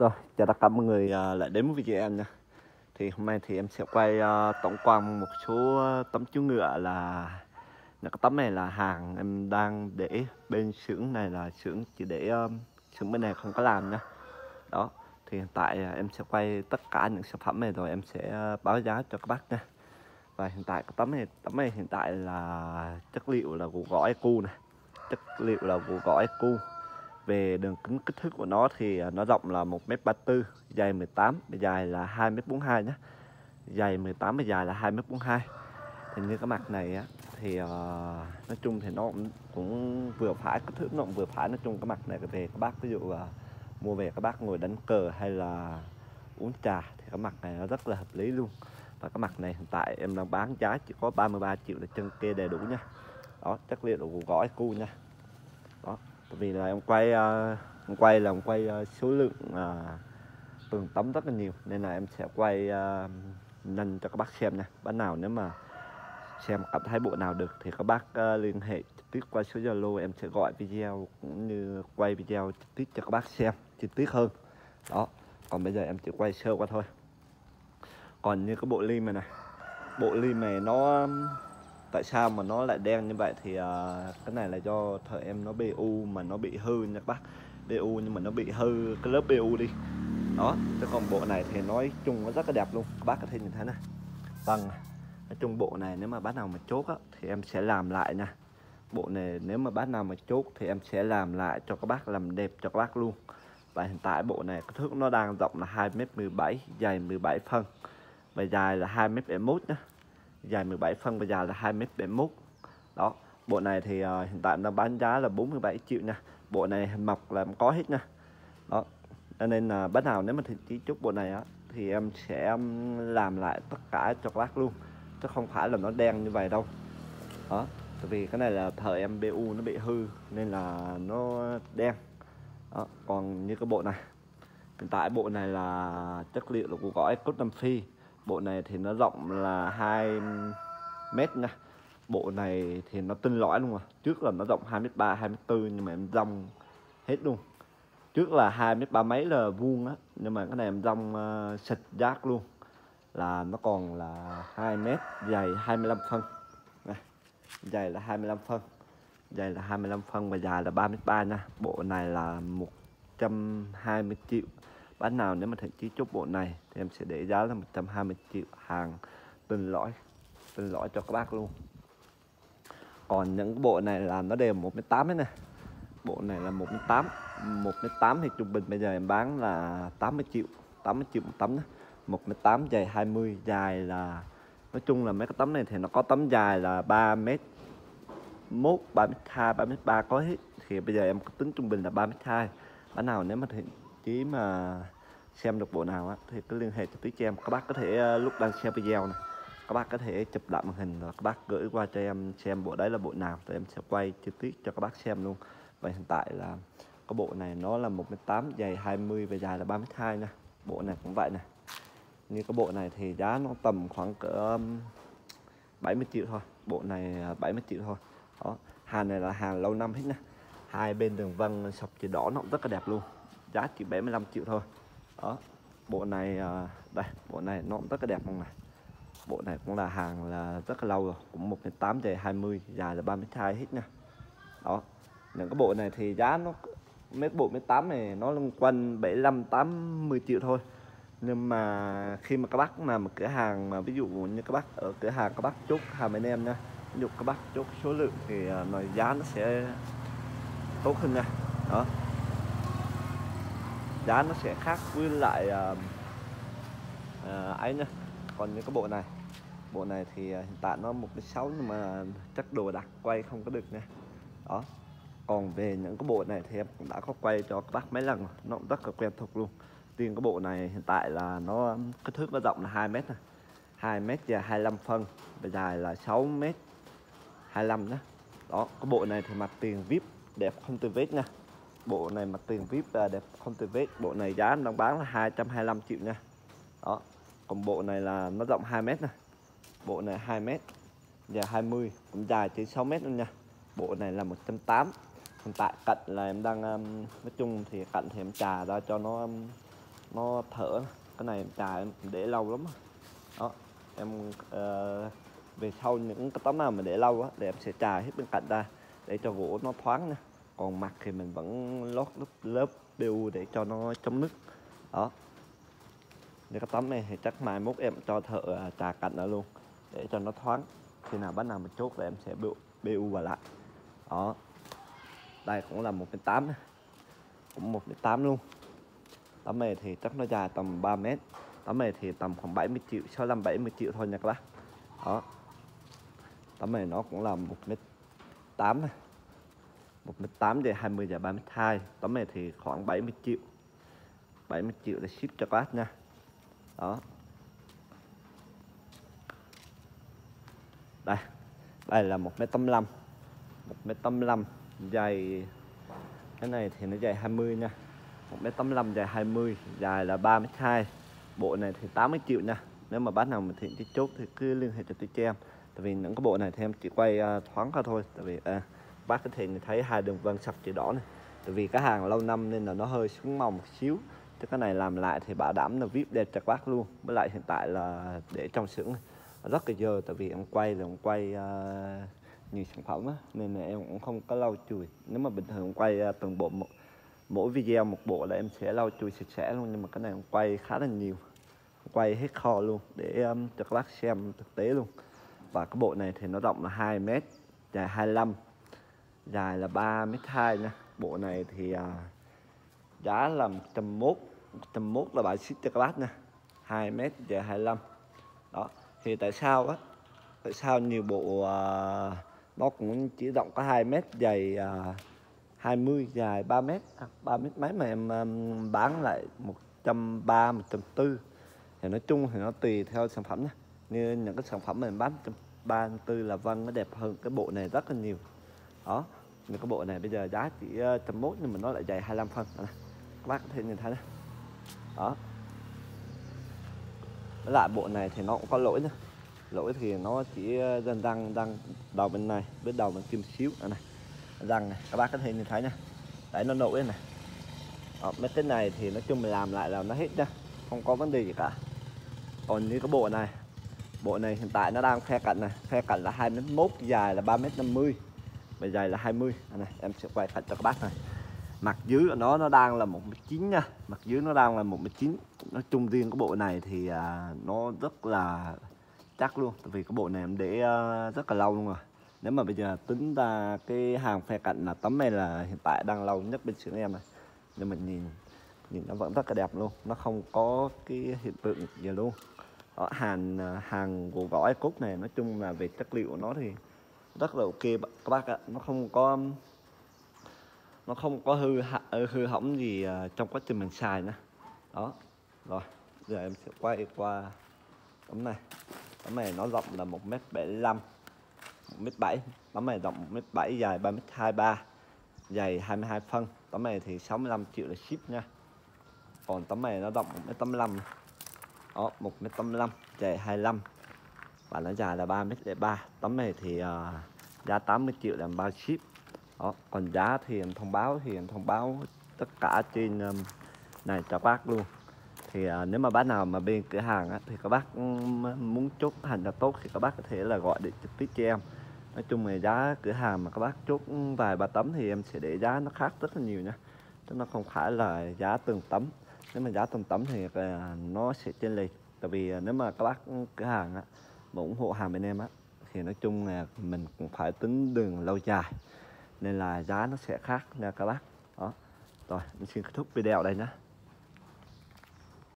Rồi, chào tất cả mọi người à, lại đến với video em nha. Thì hôm nay thì em sẽ quay uh, tổng quan một số à, tấm chú ngựa là Những cái tấm này là hàng em đang để bên xưởng này là xưởng chỉ để uh, xưởng bên này không có làm nha. Đó, thì hiện tại em sẽ quay tất cả những sản phẩm này rồi em sẽ báo giá cho các bác nha. Và hiện tại cái tấm này, tấm này hiện tại là chất liệu là gỗ gõ ecu này Chất liệu là gỗ gõ ecu về đường kính kích thước của nó thì à, nó rộng là 1m34 dài 18 dài là 2m42 nhé dài 18 và dài là 2m42 thì như cái mặt này á thì uh, nói chung thì nó cũng, cũng vừa phải kích thước nó cũng vừa phải. Nói chung cái mặt này về các bác ví dụ là mua về các bác ngồi đánh cờ hay là uống trà thì cái mặt này nó rất là hợp lý luôn. Và cái mặt này hiện tại em đang bán giá chỉ có 33 triệu là chân kê đầy đủ nha đó chất liệu đủ gói cu nha đó vì là em quay uh, em quay là em quay uh, số lượng ờ, uh, từng tấm rất là nhiều. Nên là em sẽ quay uh, nhanh cho các bác xem nha. Bác nào nếu mà xem cảm thấy bộ nào được thì các bác uh, liên hệ trực tiếp qua số Zalo em sẽ gọi video cũng như quay video trực tiếp cho các bác xem chi tiết hơn. Đó còn bây giờ em chỉ quay sơ qua thôi. Còn như cái bộ lim này này bộ lim này nó tại sao mà nó lại đen như vậy thì uh, cái này là do thời em nó BU mà nó bị hư nha các bác BU nhưng mà nó bị hư cái lớp BU đi. Đó chứ còn bộ này thì nói chung nó rất là đẹp luôn. Các bác có thể nhìn thấy này. Vâng nói chung bộ này nếu mà bác nào mà chốt á, thì em sẽ làm lại nha. Bộ này nếu mà bác nào mà chốt thì em sẽ làm lại cho các bác làm đẹp cho các bác luôn. Và hiện tại bộ này cái thước nó đang rộng là 2m17 dài 17 phân. Và dài là 2m71 nhé dài 17 phân và dài là 2m71 đó bộ này thì uh, hiện tại đang bán giá là 47 triệu nha. Bộ này mọc là có hết nha. Đó cho nên là uh, bắt nào nếu mà thì chỉ chút bộ này á thì em sẽ làm lại tất cả cho bác luôn chứ không phải là nó đen như vậy đâu. Đó tại vì cái này là thời em BU nó bị hư nên là nó đen. Đó. còn như cái bộ này hiện tại bộ này là chất liệu là của gói cốt Nam Phi bộ này thì nó rộng là 2 mét nha. Bộ này thì nó tinh lõi luôn à trước là nó rộng 2m3 2m4 nhưng mà em rong hết luôn. Trước là 2m3 mấy là vuông á nhưng mà cái này em rong uh, xịt giác luôn. Là nó còn là 2 mét dài 25 phân. Này dài là 25 phân. Dài là 25 phân và dài là 3 mét 3 nha. Bộ này là 120 triệu bán nào nếu mà thành trí chốt bộ này thì em sẽ để giá là 120 triệu hàng từng lõi từng lõi cho các bác luôn. Còn những bộ này là nó đều 1m8 hết nè. Bộ này là 1m8 1m8 thì trung bình bây giờ em bán là 80 triệu 80 triệu một tấm 1m8 dài 20 dài là, nói chung là mấy cái tấm này thì nó có tấm dài là 3 m 1 3 m 2 3 m 3 có hết. Thì bây giờ em tính trung bình là 3 m 2 bán nào nếu mà thì chí mà xem được bộ nào á, thì cứ liên hệ trực tiếp cho em các bác có thể ờ, lúc đang xem video này, các bác có thể chụp lại màn hình và các bác gửi qua cho em xem bộ đấy là bộ nào, thì em sẽ quay trực tiếp cho các bác xem luôn. Và hiện tại là có bộ này nó là 1m8 dài 20 và dài là 32 nha. Bộ này cũng vậy nè. Như cái bộ này thì giá nó tầm khoảng cỡ 70 triệu thôi. Bộ này à, 70 triệu thôi. Đó hàng này là hàng lâu năm hết nha. Hai bên đường vân, sọc chỉ đỏ nó cũng rất là đẹp luôn giá chỉ 75 triệu thôi. Đó, bộ này à, đây, bộ này nó cũng rất là đẹp không này bộ này cũng là hàng là rất là lâu rồi, cũng 1m8 dài 20 dài là 32 hết nha. Đó, những cái bộ này thì giá nó, mấy bộ mét 8 này nó lung quanh 75 80 triệu thôi. Nhưng mà khi mà các bác mà một cửa hàng mà ví dụ như các bác ở cửa hàng các bác chốt hàng bên em nha, ví dụ các bác chốt số lượng thì à, nói giá nó sẽ tốt hơn nha. Đó giá nó sẽ khác với lại uh, uh, ấy còn những cái bộ này bộ này thì uh, hiện tại nó một cái sáu nhưng mà chắc đồ đặt quay không có được nha. Đó. Còn về những cái bộ này thì em cũng đã có quay cho các bác mấy lần rồi. nó cũng rất là quen thuộc luôn. Riêng cái bộ này hiện tại là nó kích thước nó rộng là 2 mét này 2 mét và 25 phân và dài là 6 mét 25 đó đó cái bộ này thì mặt tiền vip đẹp không từ vết nha bộ này mặt tiền vip là đẹp không tiền vết. Bộ này giá đang bán là 225 triệu nha. Đó còn bộ này là nó rộng 2 mét này bộ này 2 mét dài 20 cũng dài chỉ 6 mét luôn nha. Bộ này là 180 hiện tại cạnh là em đang um, nói chung thì cạnh thì em trà ra cho nó um, nó thở. Cái này em trà em để lâu lắm đó em uh, về sau những cái tấm nào mà để lâu á để em sẽ trà hết bên cạnh ra để cho gỗ nó thoáng nha còn mặt thì mình vẫn lót lớp, lớp PU để cho nó chống nước. Đó. Để cái tấm này thì chắc mai mốt em cho thợ à, trà cạnh nó luôn để cho nó thoáng. Khi nào bắt nào mình chốt là em sẽ BU vào lại. Đó. Đây cũng là một cái tám cũng một cái tám luôn. Tấm này thì chắc nó dài tầm 3 mét. Tấm này thì tầm khoảng 70 triệu 65 70 triệu thôi nha các bác. Đó. Tấm này nó cũng là một mét tám này một mét tám dài 20 giờ 32 tấm này thì khoảng 70 triệu. 70 triệu để ship cho các nha. Đó. Đây đây là một mét 85 một mét 85 dài cái này thì nó dài 20 nha. một mét 85 dài 20 dài là 32 bộ này thì 80 triệu nha. Nếu mà bác nào mà thiện cái chốt thì cứ liên hệ cho tôi cho em. Tại vì những cái bộ này thì em chỉ quay uh, thoáng ra thôi. Tại vì uh, bác có thể thấy hai đường vân sọc chỉ đỏ này. Tại vì cái hàng lâu năm nên là nó hơi xuống màu một xíu. Chứ cái này làm lại thì bảo đảm là vip đẹp cho bác luôn. Với lại hiện tại là để trong xưởng rất là dơ, tại vì em quay là em quay uh, nhiều sản phẩm á, nên là em cũng không có lau chùi. Nếu mà bình thường quay à, uh, từng bộ một mỗi video một bộ là em sẽ lau chùi sạch sẽ luôn. Nhưng mà cái này em quay khá là nhiều. Quay hết kho luôn để um, cho các bác xem thực tế luôn. Và cái bộ này thì nó rộng là 2 mét dài 25 dài là 3 mét 2 nha. Bộ này thì uh, giá là 101 101 là bài xích cho các bác nha. 2 mét giờ 25 đó thì tại sao á? Tại sao nhiều bộ uh, nó cũng chỉ rộng có 2 mét dày à, uh, 20 dài 3 mét à, 3 mét mấy mà em um, bán lại 130 140 thì nói chung thì nó tùy theo sản phẩm nha. Như những cái sản phẩm mà em bán 134 là vân nó đẹp hơn cái bộ này rất là nhiều. Ờ, đó những cái bộ này bây giờ giá chỉ ờ, trăm mốt nhưng mà nó lại dày 25 phân. Này. các bác có thể nhìn thấy này. Đó với lại bộ này thì nó cũng có lỗi nữa lỗi thì nó chỉ dần răng răng đầu bên này bên đầu bên kim xíu. Này, này răng này các bác có thể nhìn thấy nha đấy nó nổi này. Đó, mấy cái này thì nói chung mình làm lại là nó hết nha không có vấn đề gì cả. Còn như cái bộ này bộ này hiện tại nó đang phe cạnh này phe cạnh là 21 dài là 3m50 bề dày là 20 này em sẽ quay phải cho các bác này. Mặt dưới của nó nó đang là một chín nha. Mặt dưới nó đang là một chín. Nói chung riêng cái bộ này thì à, nó rất là chắc luôn. Tại vì cái bộ này em để à, rất là lâu luôn rồi. Nếu mà bây giờ tính ra cái hàng phe cạnh là tấm này là hiện tại đang lâu nhất bên xưởng em này. Nhưng mình nhìn nhìn nó vẫn rất là đẹp luôn. Nó không có cái hiện tượng gì luôn. Ở hàng à, hàng của gõ cốt này nói chung là về chất liệu của nó thì rất là ok các bác ạ. Nó không có, nó không có hư ờ, hư hỏng gì ờ, trong quá trình mình xài nữa. Đó, rồi, giờ em sẽ quay qua tấm này. Tấm này nó rộng là một mét bảy mươi mét bảy. Tấm này rộng một mét bảy, dài ba mét hai ba, dày 22 phân. Tấm này thì 65 triệu là ship nha. Còn tấm này nó rộng 1m85 đó 1m85 dày 25 và nó dài là 3 mét ba tấm này thì uh, giá 80 triệu làm bao ship. Đó còn giá thì em thông báo thì em thông báo tất cả trên um, này cho bác luôn. Thì uh, nếu mà bác nào mà bên cửa hàng á, thì các bác muốn chốt hành là tốt thì các bác có thể là gọi điện trực tiếp cho em. Nói chung là giá cửa hàng mà các bác chốt vài ba tấm thì em sẽ để giá nó khác rất là nhiều nha. Chứ nó không phải là giá từng tấm. Nếu mà giá từng tấm thì ờ, nó sẽ trên lệch. Tại vì nếu mà các bác cửa hàng á, mà ủng hộ hàng bên em á, thì nói chung là mình cũng phải tính đường lâu dài, nên là giá nó sẽ khác nha các bác. Đó. Rồi, mình xin kết thúc video đây nhé